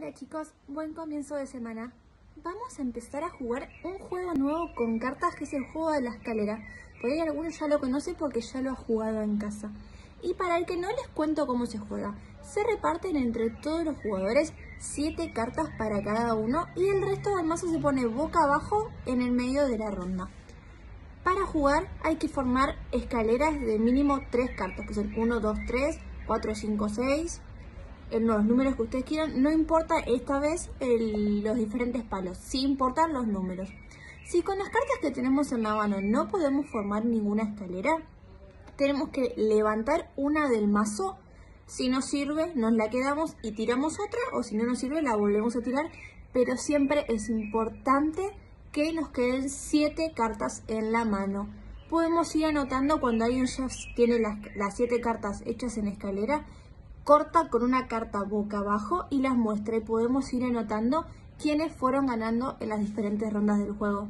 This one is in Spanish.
Hola chicos, buen comienzo de semana. Vamos a empezar a jugar un juego nuevo con cartas que es el juego de la escalera. Por ahí algunos ya lo conocen porque ya lo ha jugado en casa. Y para el que no les cuento cómo se juega, se reparten entre todos los jugadores 7 cartas para cada uno y el resto del mazo se pone boca abajo en el medio de la ronda. Para jugar hay que formar escaleras de mínimo 3 cartas, que son 1, 2, 3, 4, 5, 6, los números que ustedes quieran, no importa esta vez los diferentes palos, sí importan los números. Si con las cartas que tenemos en la mano no podemos formar ninguna escalera, tenemos que levantar una del mazo. Si no sirve, nos la quedamos y tiramos otra, o si no nos sirve, la volvemos a tirar. Pero siempre es importante que nos queden 7 cartas en la mano. Podemos ir anotando cuando alguien ya tiene las 7 cartas hechas en escalera corta con una carta boca abajo y las muestra y podemos ir anotando quiénes fueron ganando en las diferentes rondas del juego.